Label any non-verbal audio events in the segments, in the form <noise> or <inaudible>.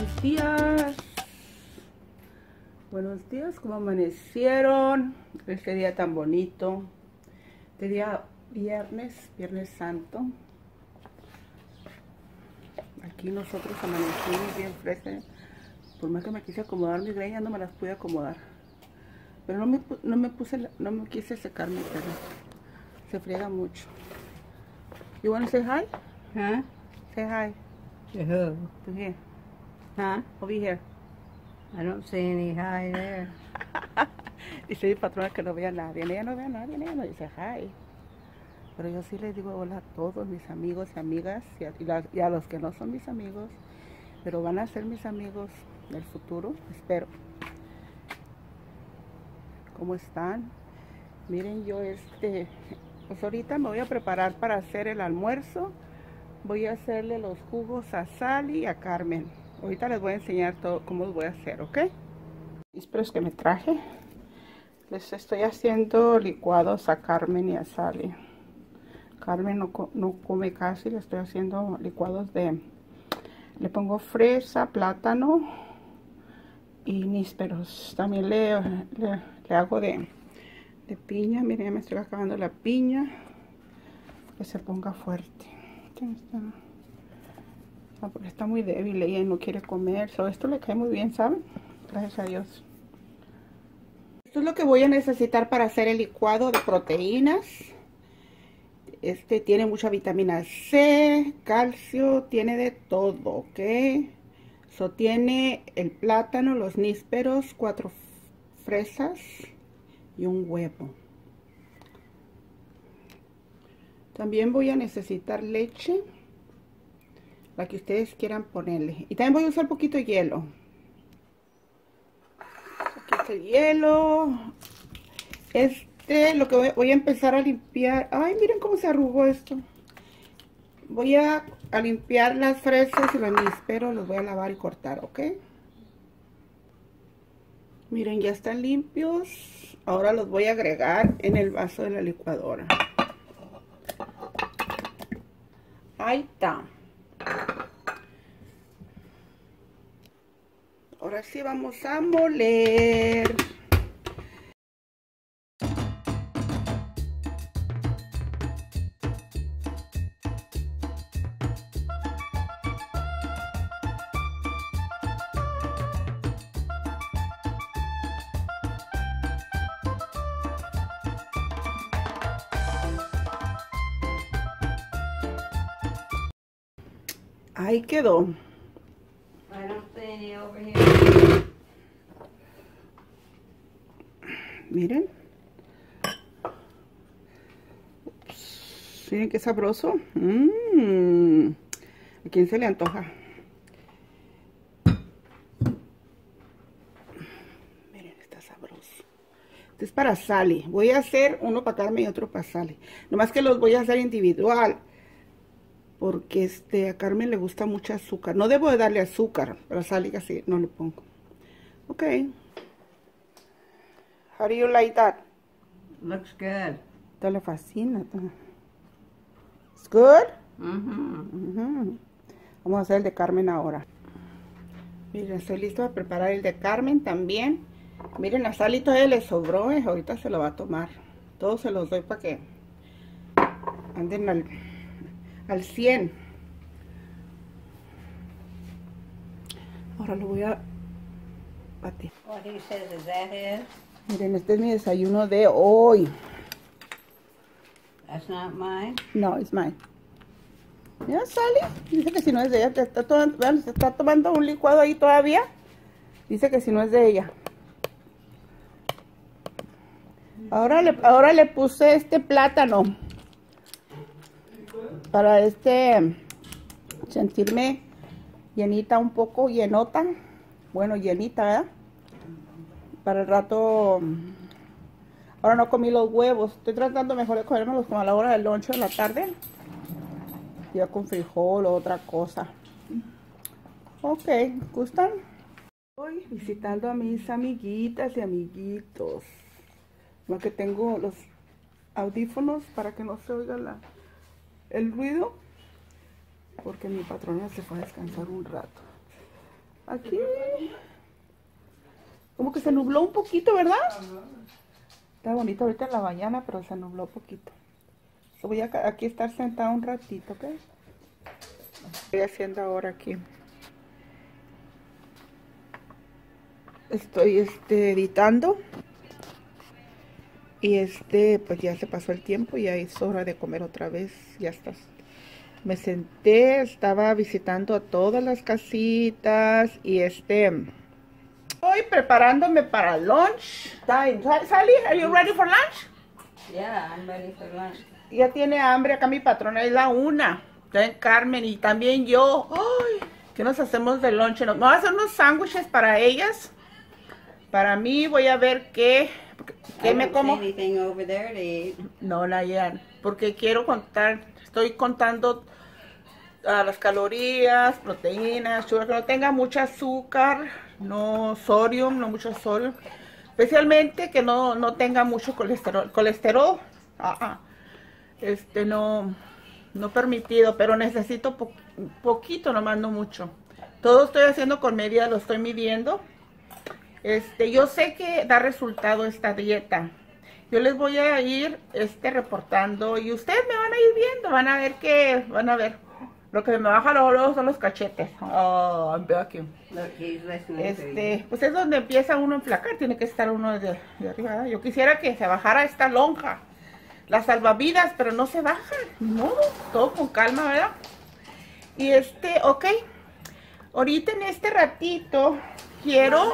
Buenos días. Buenos días, ¿cómo amanecieron? Este día tan bonito. Este día viernes, Viernes Santo. Aquí nosotros amanecimos bien frescos. Por más que me quise acomodar mi greña, no me las pude acomodar. Pero no me, no me puse, no me quise secar mi pelo. Se friega mucho. You want to say hi? Say hi who? to here. Huh? Over here. I don't see any high there. <laughs> Dice mi patrona que no vea a nadie. Ella no ve a nadie, ella no dice hi. Pero yo sí les digo hola a todos mis amigos y amigas y a los que no son mis amigos, pero van a ser mis amigos del futuro, espero. ¿Cómo están? Miren, yo este, pues ahorita me voy a preparar para hacer el almuerzo. Voy a hacerle los jugos a Sally y a Carmen. Ahorita les voy a enseñar todo cómo los voy a hacer, ¿ok? Espero que me traje. Les estoy haciendo licuados a Carmen y a Sally. Carmen no, no come casi, le estoy haciendo licuados de... Le pongo fresa, plátano y nísperos. También le, le, le hago de, de piña. Miren, ya me estoy acabando la piña. Que se ponga fuerte. Porque está muy débil, ella no quiere comer. Esto le cae muy bien, ¿saben? Gracias a Dios. Esto es lo que voy a necesitar para hacer el licuado de proteínas. Este tiene mucha vitamina C, calcio, tiene de todo, ¿ok? So, tiene el plátano, los nísperos, cuatro fresas y un huevo. También voy a necesitar leche, la que ustedes quieran ponerle. Y también voy a usar poquito hielo. Aquí está el hielo. Este, lo que voy, a empezar a limpiar. Ay, miren cómo se arrugó esto. Voy a, a limpiar las fresas y los nísperos. Los voy a lavar y cortar, ¿ok? Miren, ya están limpios. Ahora los voy a agregar en el vaso de la licuadora. Ahí está. Ahora sí vamos a moler. Ahí quedó. I don't see any over here. Miren. Miren qué sabroso. Mm. ¿A quién se le antoja? Miren, está sabroso. Este es para Sally. Voy a hacer uno para Carmen y otro para Sally. Nomás que los voy a hacer individual. Porque este, a Carmen le gusta mucho azúcar. No debo de darle azúcar. Pero a Sally casi no le pongo. Ok. How do you like that? Looks good. Te le fascina. It's good. Mm-hmm. Ujú. Vamos a hacer el de Carmen ahora. Miren, estoy listo para preparar el de Carmen también. Miren, a Sally todavía le sobró, eh, ahorita se lo va a tomar. Todos se los doy para que anden al, al 100. Ahora lo voy a batir. What he says is that his? Miren, este es mi desayuno de hoy. That's not mine. No, it's mine. Mira, Sally. Dice que si no es de ella, te está tomando, vean, se está tomando un licuado ahí todavía. Dice que si no es de ella. Ahora le, ahora le puse este plátano. Para este sentirme llenita un poco, llenota. Bueno, llenita, ¿verdad? Para el rato Ahora no comí los huevos. Estoy tratando mejor de comérmelos como a la hora del lonche de la tarde. Ya con frijol o otra cosa. Ok, ¿gustan? Voy visitando a mis amiguitas y amiguitos. No que tengo los audífonos para que no se oiga el ruido. Porque mi patrona se fue a descansar un rato. Aquí. Como que se nubló un poquito, ¿verdad? Está bonito ahorita en la mañana, pero se nubló un poquito. Voy a aquí estar sentada un ratito, ¿ok? Estoy haciendo ahora aquí. Estoy este, editando. Y este, pues ya se pasó el tiempo, ya es hora de comer otra vez. Ya estás. Me senté, estaba visitando a todas las casitas y este. Estoy preparándome para lunch time. Sally, are you ready for lunch? Yeah, I'm ready for lunch. Ya tiene hambre acá mi patrona, es la una. Ya Carmen y también yo. Ay, ¿qué nos hacemos de lunch? Nos vamos a hacer unos sándwiches para ellas. Para mí voy a ver qué, qué I me como. over there. No, Nayan, porque quiero contar, estoy contando ah, las calorías, proteínas, sugar, que no tenga mucho azúcar, no sodium, no mucho sodio, especialmente que no, no tenga mucho colesterol, colesterol, ah, ah, este no, no permitido, pero necesito po- poquito, nomás no mucho. Todo estoy haciendo con medida, lo estoy midiendo. Este, yo sé que da resultado esta dieta. Yo les voy a ir este reportando y ustedes me van a ir viendo, van a ver que, van a ver. Lo que me baja luego, luego son los cachetes. Oh, to you. Este, pues es donde empieza uno a enflacar, tiene que estar uno de, de arriba. Yo quisiera que se bajara esta lonja, la salvavidas, pero no se baja, ni modo, todo con calma, ¿verdad? Y este, ok, ahorita en este ratito quiero,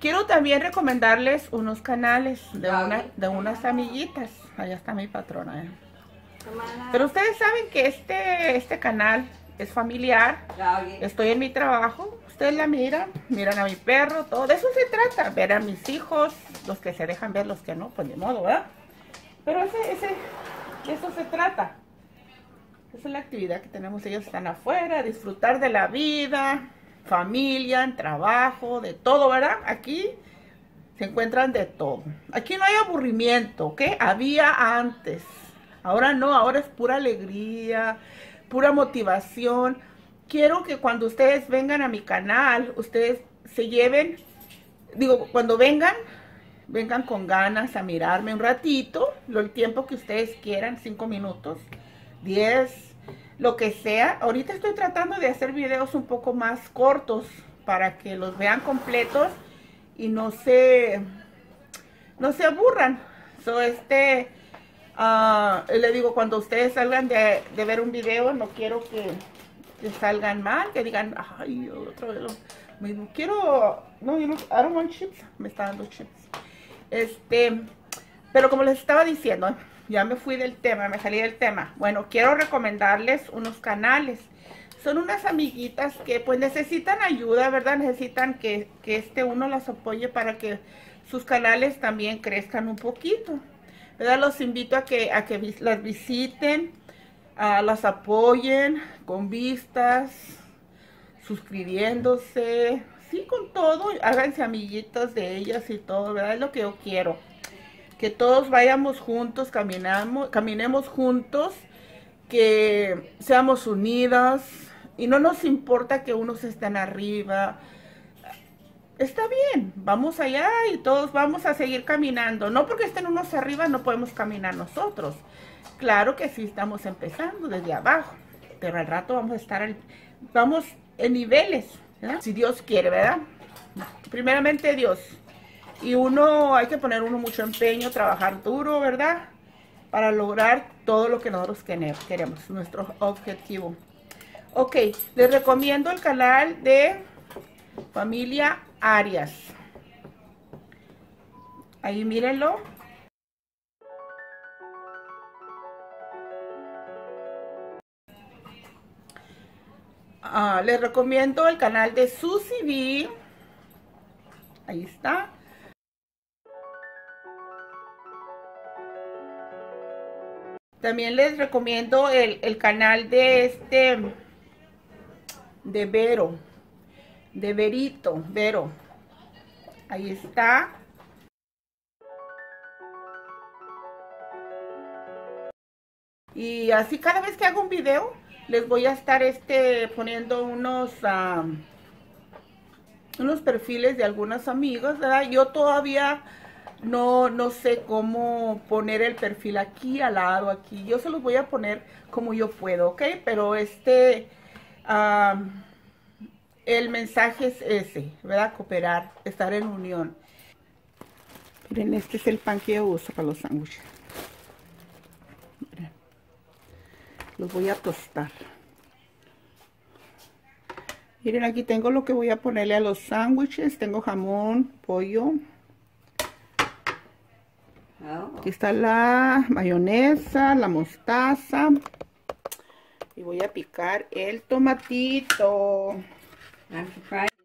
quiero también recomendarles unos canales de, Dale. una, de unas amiguitas. Allá está mi patrona. ¿eh? Pero ustedes saben que este, este canal es familiar. Estoy en mi trabajo, ustedes la miran, miran a mi perro, todo de eso se trata, ver a mis hijos, los que se dejan ver, los que no, pues de modo, ¿verdad? Pero ese, ese, de eso se trata. Esa es la actividad que tenemos, ellos están afuera, disfrutar de la vida, familia, trabajo, de todo, ¿verdad? Aquí se encuentran de todo. Aquí no hay aburrimiento, ¿ok? Había antes. Ahora no, ahora es pura alegría, pura motivación. Quiero que cuando ustedes vengan a mi canal, ustedes se lleven, digo, cuando vengan, vengan con ganas a mirarme un ratito, lo el tiempo que ustedes quieran, cinco minutos, diez, lo que sea. Ahorita estoy tratando de hacer videos un poco más cortos para que los vean completos y no se, no se aburran. So, este, ah, le digo, cuando ustedes salgan de, de ver un video, no quiero que, salgan mal, que digan, ay, otra vez lo mismo. Quiero, no, yo no, I chips, me está dando chips. Este, pero como les estaba diciendo, ya me fui del tema, me salí del tema. Bueno, quiero recomendarles unos canales. Son unas amiguitas que pues necesitan ayuda, ¿verdad? Necesitan que, que este uno las apoye para que sus canales también crezcan un poquito. ¿Verdad? Los invito a que, a que las visiten, a las apoyen con vistas, suscribiéndose, sí, con todo, háganse amiguitos de ellas y todo, ¿verdad? Es lo que yo quiero. Que todos vayamos juntos, caminamos, caminemos juntos, que seamos unidas y no nos importa que unos estén arriba. Está bien, vamos allá y todos vamos a seguir caminando. No porque estén unos arriba no podemos caminar nosotros. Claro que sí estamos empezando desde abajo, pero al rato vamos a estar, vamos en niveles, ¿verdad? si Dios quiere, ¿verdad? Primeramente Dios. Y uno, hay que poner uno mucho empeño, trabajar duro, ¿verdad? Para lograr todo lo que nosotros queremos, nuestro objetivo. Ok, les recomiendo el canal de Familia Arias. Ahí mírenlo. Ah, les recomiendo el canal de Susy B. Ahí está. También les recomiendo el, el canal de este, de Vero, de Verito, Vero. Ahí está. Y así cada vez que hago un video, les voy a estar este, poniendo unos, unos perfiles de algunas amigas, ¿verdad? Yo todavía no, no sé cómo poner el perfil aquí al lado, aquí. Yo se los voy a poner como yo puedo, ¿ok? Pero este, el mensaje es ese, ¿verdad? Cooperar, estar en unión. Miren, este es el pan que yo uso para los sándwiches. Los voy a tostar. Miren, aquí tengo lo que voy a ponerle a los sándwiches. Tengo jamón, pollo. Aquí está la mayonesa, la mostaza. Y voy a picar el tomatito. I'm surprised.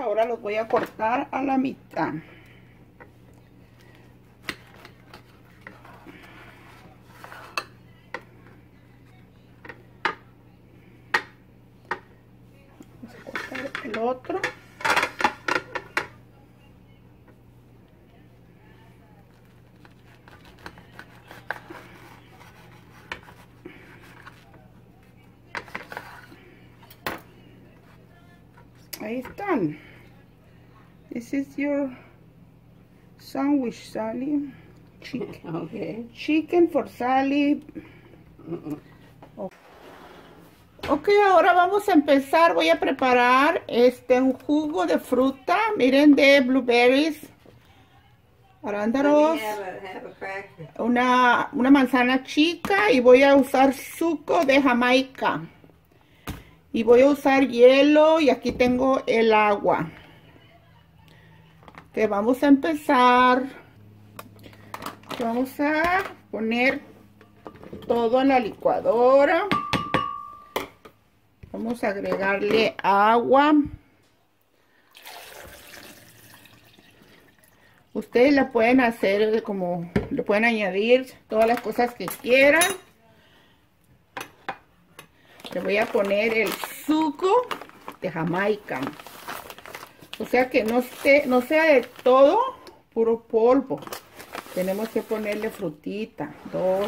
Ahora los voy a cortar a la mitad. Vamos a cortar el otro. Ahí están. This is your sandwich, Sally. Chicken. <laughs> Okay. Chicken for Sally. Ok, ahora vamos a empezar. Voy a preparar este un jugo de fruta. Miren, de blueberries, arándanos, una, una manzana chica y voy a usar suco de Jamaica. Y voy a usar hielo y aquí tengo el agua. Que vamos a empezar. Vamos a poner todo en la licuadora. Vamos a agregarle agua. Ustedes la pueden hacer como, le pueden añadir todas las cosas que quieran. Le voy a poner el suco de Jamaica. O sea que no, no sea de todo puro polvo. Tenemos que ponerle frutita. Dos.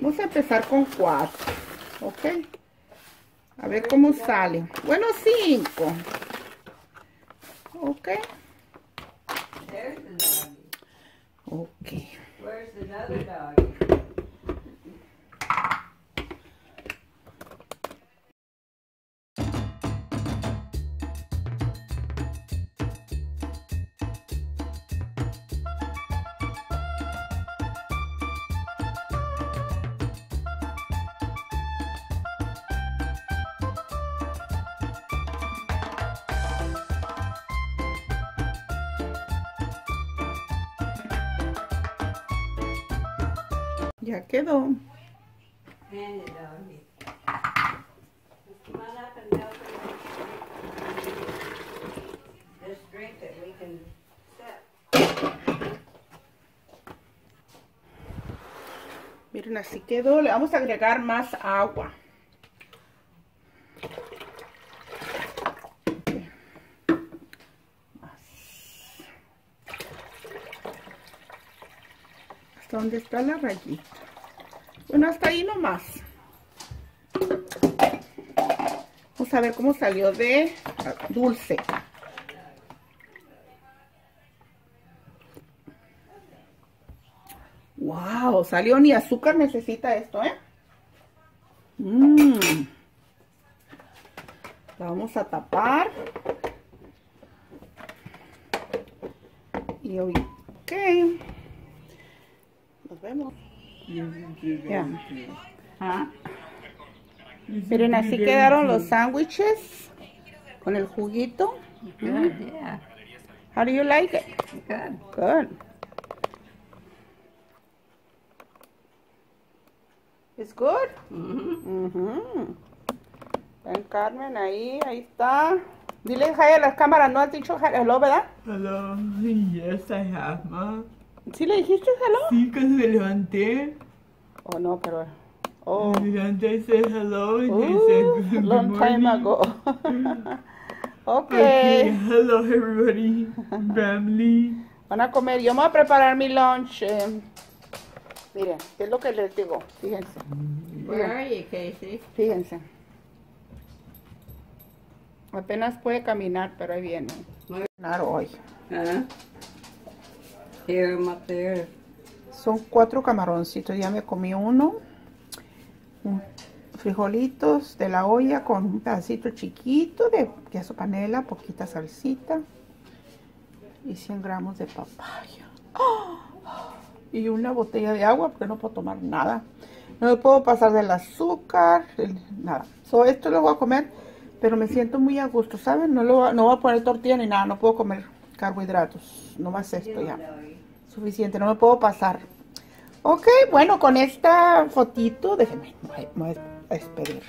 Vamos a empezar con cuatro. Ok. A ver cómo sale. Bueno, cinco. Ok. Ok. Quedó. Miren, así quedó. Le vamos a agregar más agua. Donde está la rayita. Bueno, hasta ahí nomás. Vamos a ver cómo salió de dulce. Wow, salió ni azúcar necesita esto, ¿eh? Mmm. La vamos a tapar. Y hoy, ok. Nos vemos. Ya. Huh? Miren, así quedaron los sándwiches con el juguito. Good, yeah. How do you like it? Good. Good. It's good. Mm-hmm. Ujú. Ven, Carmen, ahí, ahí está. Dile hi a las cámaras, no has dicho hello, ¿verdad? Hello, <laughs> yes I have, ma. ¿Sí le dijiste hello? Sí, que me levanté. Oh, no, pero... Oh, Me levanté y said hello y I said uh, long time ago. <laughs> Okay, ok. hello everybody, family. Van a comer. Yo me voy a preparar mi lunch. eh. Miren, ¿qué es lo que les digo? Fíjense, Where are you, Casey? fíjense. Apenas puede caminar, pero ahí viene. Caminar hoy. Huh? Son cuatro camaroncitos, ya me comí uno. Un- frijolitos de la olla con un pedacito chiquito de queso panela, poquita salsita y 100 gramos de papaya. <gasps> Y una botella de agua porque no puedo tomar nada. No me puedo pasar del azúcar, nada. So, esto lo voy a comer, pero me siento muy a gusto, ¿saben? No, lo, no voy a poner tortilla ni nada, no puedo comer carbohidratos. No más esto ya suficiente, no me puedo pasar. Ok, bueno, con esta fotito, déjenme, a despedir.